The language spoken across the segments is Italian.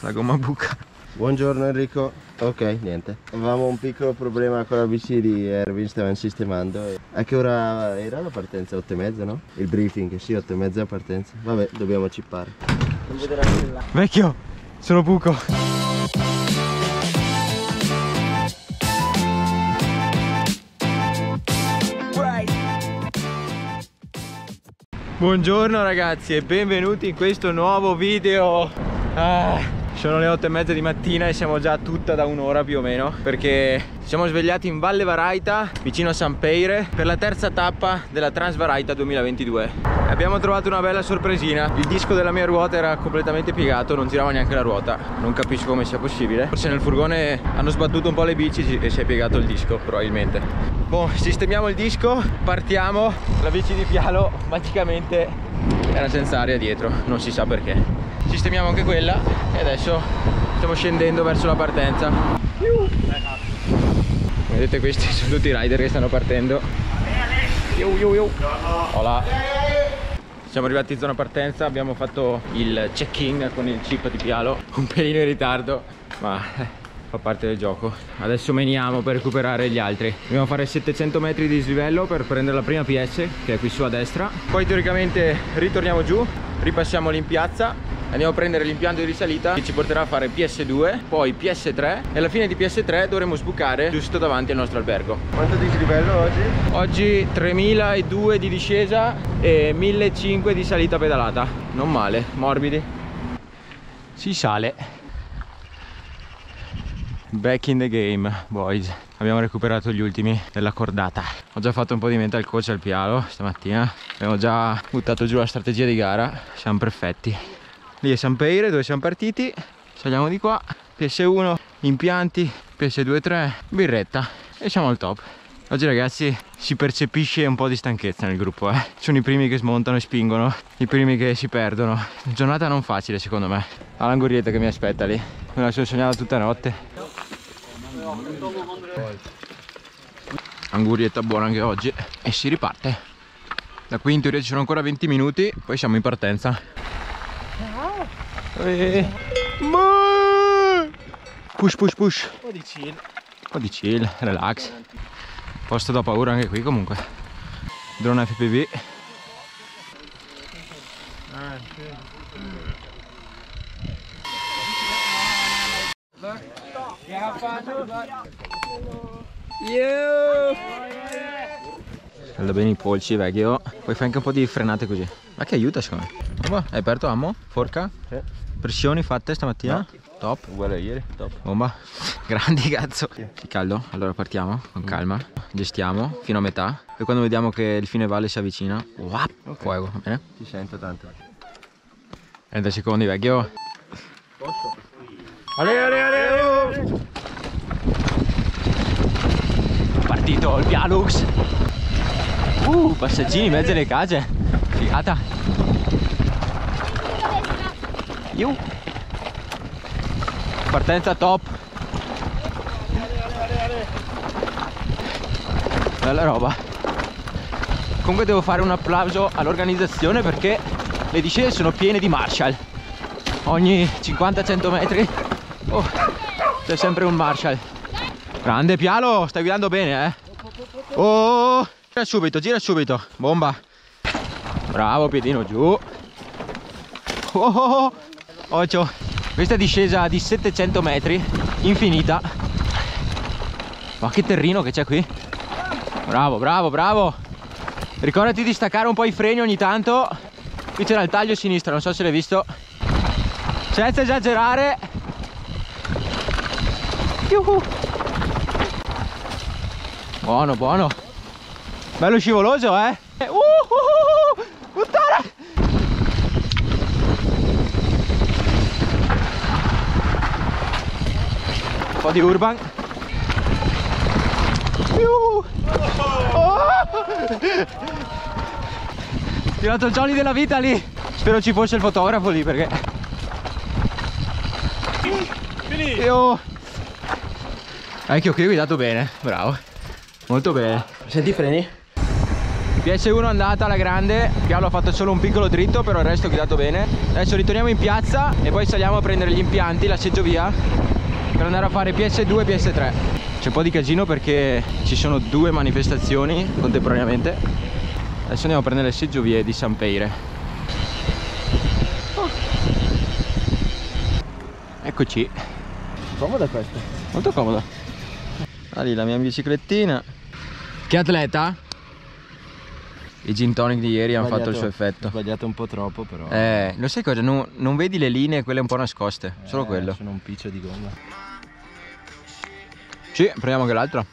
La gomma buca. Buongiorno Enrico. Ok, niente. Avevamo un piccolo problema con la bici di Erwin, stavamo sistemando. A che ora era la partenza? 8 e mezza, no? Il briefing, sì, 8 e mezza la partenza. Vabbè, dobbiamo cippare. Non vedrà nulla. Vecchio, sono buco. Buongiorno ragazzi e benvenuti in questo nuovo video ah, Sono le 8 e mezza di mattina e siamo già tutta da un'ora più o meno Perché ci siamo svegliati in Valle Varaita, vicino a San Peire Per la terza tappa della Transvaraita 2022 Abbiamo trovato una bella sorpresina. Il disco della mia ruota era completamente piegato, non girava neanche la ruota. Non capisco come sia possibile. Forse nel furgone hanno sbattuto un po' le bici e si è piegato il disco probabilmente. Boh, sistemiamo il disco, partiamo. La bici di Pialo magicamente era senza aria dietro, non si sa perché Sistemiamo anche quella e adesso stiamo scendendo verso la partenza. Vedete questi sono tutti i rider che stanno partendo. Yo, yo, yo. Siamo arrivati in zona partenza, abbiamo fatto il check-in con il chip di Pialo. Un pelino in ritardo, ma fa parte del gioco. Adesso meniamo per recuperare gli altri. Dobbiamo fare 700 metri di dislivello per prendere la prima PS che è qui su a destra. Poi teoricamente ritorniamo giù ripassiamo lì in piazza andiamo a prendere l'impianto di risalita che ci porterà a fare PS2 poi PS3 e alla fine di PS3 dovremo sbucare giusto davanti al nostro albergo quanto dislivello oggi? oggi 3002 di discesa e 1500 di salita pedalata non male morbidi si sale Back in the game, boys. Abbiamo recuperato gli ultimi della cordata. Ho già fatto un po' di mental coach al piano stamattina. Abbiamo già buttato giù la strategia di gara. Siamo perfetti. Lì è San Peire dove siamo partiti. Saliamo di qua. PS1, impianti, PS2 3, birretta. E siamo al top. Oggi ragazzi si percepisce un po' di stanchezza nel gruppo eh. Sono i primi che smontano e spingono I primi che si perdono Giornata non facile secondo me Ha l'angurietta che mi aspetta lì Me la sono sognata tutta notte Angurietta buona anche oggi E si riparte Da qui in teoria ci sono ancora 20 minuti Poi siamo in partenza e... Push push push. Un po' di chill. Un po' di chill, relax. Posto da paura anche qui comunque. Drone FPV! Scalda bene i polsi vecchio. Poi fai anche un po' di frenate così. Ma che aiuta secondo me. Hai aperto ammo? Forca? Sì. Pressioni fatte stamattina? No. Top Uguale a ieri, top. Bomba Grandi cazzo Sì, caldo Allora partiamo con calma Gestiamo fino a metà E quando vediamo che il fine valle si avvicina Wap, Fuoco, va bene? Ti sento tanto. 30 secondi vecchio Posso? Ale, ale, ale! Partito il Pialux Uh, passaggini in mezzo alle case Figata Iu. Partenza top. Bella roba. Comunque devo fare un applauso all'organizzazione perché le discese sono piene di Marshall. Ogni 50-100 metri oh, c'è sempre un Marshall. Grande Pialo, stai guidando bene eh. Oh, gira subito, gira subito. Bomba. Bravo, piedino giù. Oh, oh, oh. Occhio Questa discesa di 700 metri Infinita. Ma che terreno che c'è qui. Bravo, bravo, bravo. Ricordati di staccare un po' i freni ogni tanto. Qui c'era il taglio a sinistra, non so se l'hai visto. Senza esagerare. Yuhu. Buono, buono. Bello scivoloso, eh uh, uh, uh, Puttana Un po' di urban. Oh! Tirato il jolly della vita lì Spero ci fosse il fotografo lì perché Io Vecchio qui hai guidato bene Bravo Molto bene Senti i freni? PS1 andata alla grande, Pialo ha fatto solo un piccolo dritto, però il resto ho guidato bene. Adesso ritorniamo in piazza e poi saliamo a prendere gli impianti, la seggiovia, per andare a fare PS2 e PS3. C'è un po' di casino perché ci sono due manifestazioni contemporaneamente. Adesso andiamo a prendere le seggiovie di San Peire. Oh. Eccoci, Comoda questa. molto comoda. Ah lì la mia biciclettina. Che atleta? I gin tonic di ieri hanno fatto il suo Ho effetto. sbagliato un po' troppo però. Eh, lo sai cosa? Non, non vedi le linee, quelle un po' nascoste. Solo Eh, quello. Sono un piccio di gomma. Sì, prendiamo anche l'altro.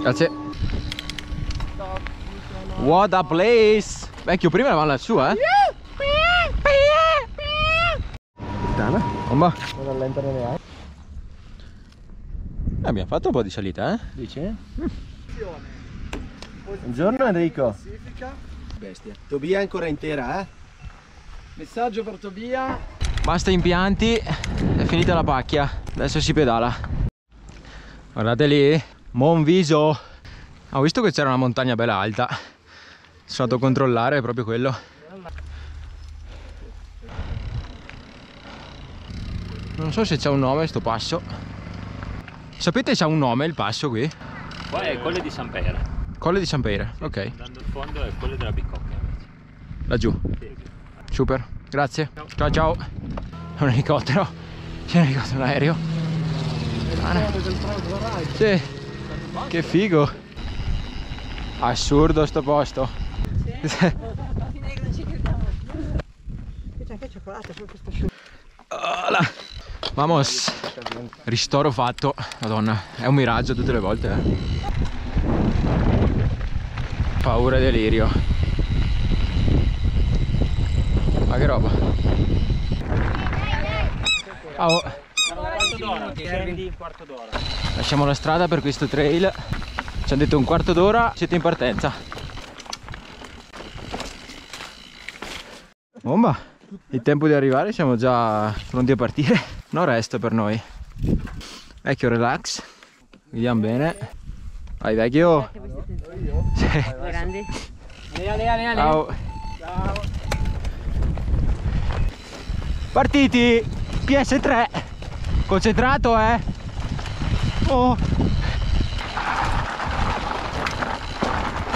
Grazie. What a place! Vecchio, prima eravamo lassù, eh? Puttana. Bomba. Non allentare le ali. Eh, abbiamo fatto un po' di salita, eh? Dice? Buongiorno Enrico. Bestia. Tobia è ancora intera, eh? Messaggio per Tobia. Basta impianti, è finita la pacchia. Adesso si pedala. Guardate lì, Monviso. Ho visto che c'era una montagna bella alta. Sono andato a controllare, è proprio quello. Non so se c'è un nome sto passo. Sapete se ha un nome il passo qui? Qua è quello di San Pera, Colle di San Peire, ok. andando in fondo è quello della Bicocca invece. Laggiù. Super, grazie. Ciao ciao. È un elicottero. C'è un elicottero, un aereo. No. Sì. Che figo. Assurdo sto posto. Hola. Vamos. Ristoro fatto. Madonna, è un miraggio tutte le volte. eh. Paura e delirio. Ma che roba? Oh. D'ora, ti servi un quarto d'ora. Lasciamo la strada per questo trail. Ci hanno detto un quarto d'ora, siete in partenza. Bomba! Il tempo di arrivare, siamo già pronti a partire. No resto per noi. Vecchio relax. Vediamo bene. Vai vecchio. Grandi. Ciao. Partiti! PS3! Concentrato eh! Oh!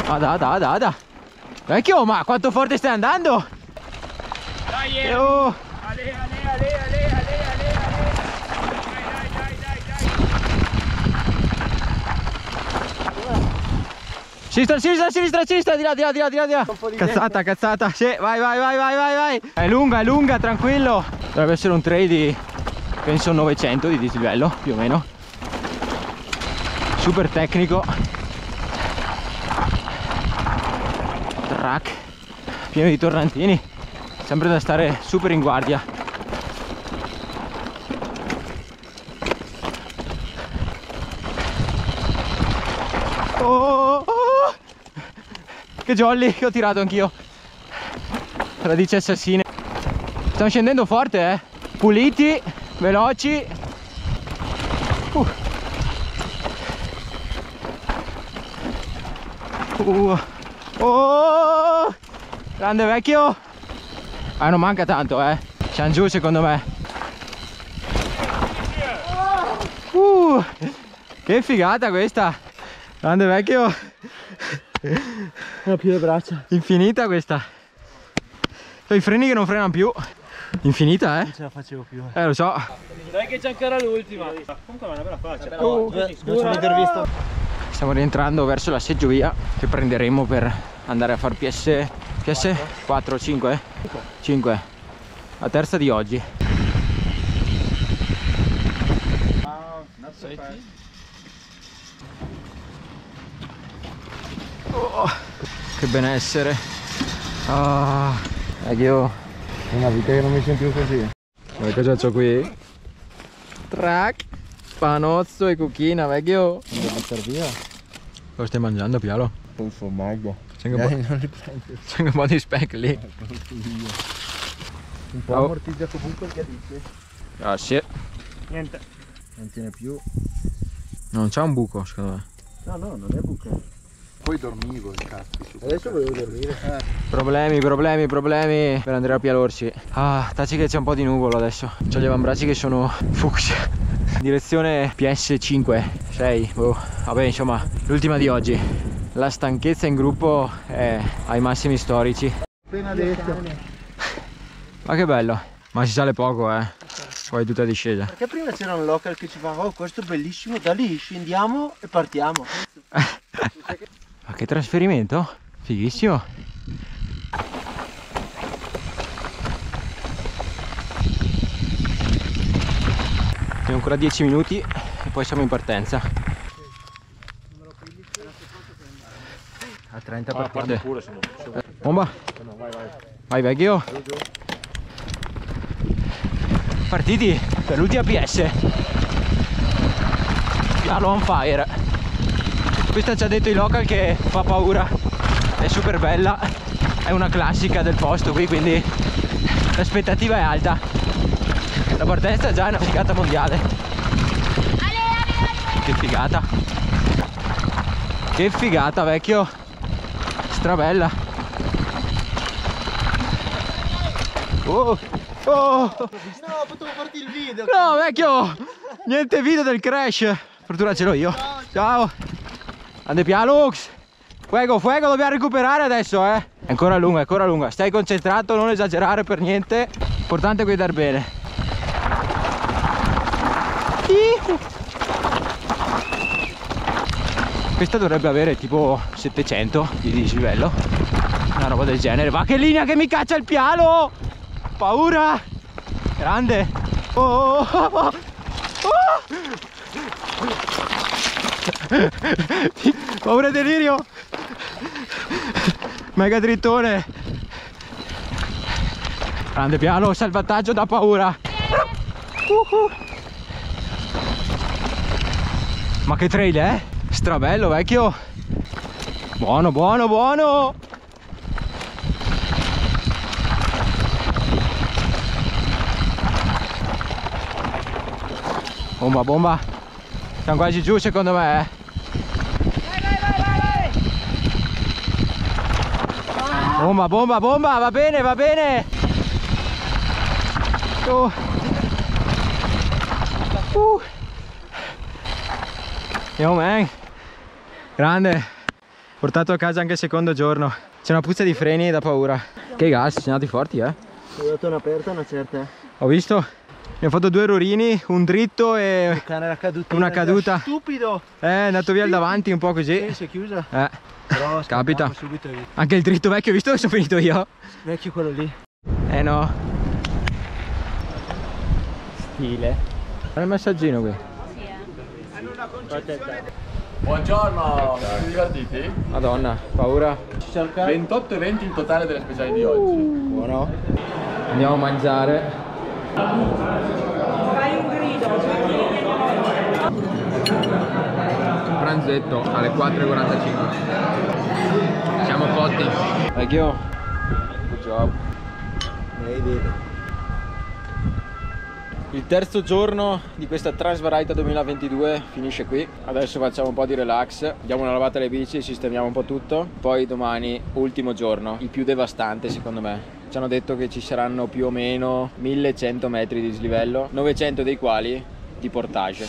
Ada, ada, ada, ada! Vecchio, ma quanto forte stai andando? Dai! Oh! Sinistra, sinistra, sinistra, sinistra, di là, di là, di là, di là, di là. Cazzata, cazzata, sì, vai, vai, vai, vai, vai, vai. È lunga, è lunga, tranquillo. Dovrebbe essere un trail di, penso 900 di dislivello, più o meno. Super tecnico. Track, pieno di torrentini. Sempre da stare super in guardia. Oh, oh. Che jolly che ho tirato anch'io. Radici assassine. Stanno scendendo forte, eh. Puliti, veloci. Uh. Uh. Oh! Grande vecchio. Ah, non manca tanto, eh. Siamo giù secondo me. Uh. Che figata questa. Grande vecchio. Non ho più le braccia. Infinita questa. Ho i freni che non frenano più. Infinita, eh? Non ce la facevo più. Eh, lo so. Dai che c'è ancora l'ultima. Comunque è una bella faccia. Oh, non c'è l'intervista. Stiamo rientrando verso la seggiovia che prenderemo per andare a far PS. PS 4 5? 5. La terza di oggi. Oh, che benessere. Ah, che io una vita che non mi sentivo così. Guarda cosa c'ho qui. Track, panozzo e cucchina, vecchio. Non devo buttare via. Lo stai mangiando, Pialo? Poi formaggio. C'è anche un po', Dai, non li prendo. c'è un po' di speck lì. Un po' Oh. ammortizza comunque il gadice. Grazie. Niente. Non tiene più. Non c'è un buco, secondo me. No, no, non è buca. Poi dormivo il cazzo. Adesso volevo dormire. Problemi, problemi, problemi per Andrea Pialorci. Ah, taci che c'è un po' di nuvolo adesso. C'ho gli avambracci che sono fucsia. Direzione PS5, 6, boh. Vabbè, insomma, l'ultima di oggi. La stanchezza in gruppo è ai massimi storici. Appena detto. Ma che bello. Ma si sale poco, eh. Poi tutta discesa. Perché prima c'era un local che ci fa, oh questo è bellissimo, da lì scendiamo e partiamo. Ma che trasferimento? Fighissimo. Abbiamo ancora 10 minuti e poi siamo in partenza. A 30 Ah, partite. pure se no. Bomba. Vai vecchio. Partiti per l'ultima PS. Piano on fire. Questa ci ha detto i local che fa paura. È super bella. È una classica del posto qui, quindi l'aspettativa è alta. La partenza già è una figata mondiale. Che figata. Che figata vecchio. Strabella. Oh, oh. No, potevo farti il video. No, vecchio! Niente video del crash. Fortuna ce l'ho io. Ciao. Ande Pialux. Fuego, fuego, dobbiamo recuperare adesso, eh. È ancora lunga, è ancora lunga. Stai concentrato, non esagerare per niente. Importante guidare bene. Questa dovrebbe avere tipo 700 di dislivello. Una roba del genere. Ma che linea che mi caccia il piano! Paura! Grande! Oh, oh, oh, oh. Paura delirio! Mega drittone! Grande piano, salvataggio da paura! Uhu. Ma che trail è? Strabello vecchio! Buono, buono, buono! Bomba, bomba! Siamo quasi giù secondo me eh. Bomba, bomba, bomba, va bene, va bene! Oh. Uh. Yo man! Grande! Portato a casa anche il secondo giorno. C'è una puzza di freni da paura. Che gas, siamo andati forti eh? Ho dato un'aperta una certa. Ho visto? Abbiamo fatto due errorini, un dritto e caduta. Una caduta. Stupido. eh, è andato via il davanti un po' Sì, così. si è chiusa. Eh, Però Capita. anche il dritto vecchio, hai visto che sono finito io? Vecchio quello lì. Eh no. Stile. È il messaggino qui. Buongiorno, siete divertiti? Madonna, paura. 28 eventi in totale delle speciali di oggi. Buono. Andiamo a mangiare. Pranzetto alle 4.45. Siamo cotti. Vecchio. Good job. Il terzo giorno di questa Transvaraita 2022 finisce qui. Adesso facciamo un po' di relax, diamo una lavata alle bici, sistemiamo un po' tutto. Poi domani, ultimo giorno, il più devastante secondo me. Ci hanno detto che ci saranno più o meno 1100 metri di dislivello, 900 dei quali di portage.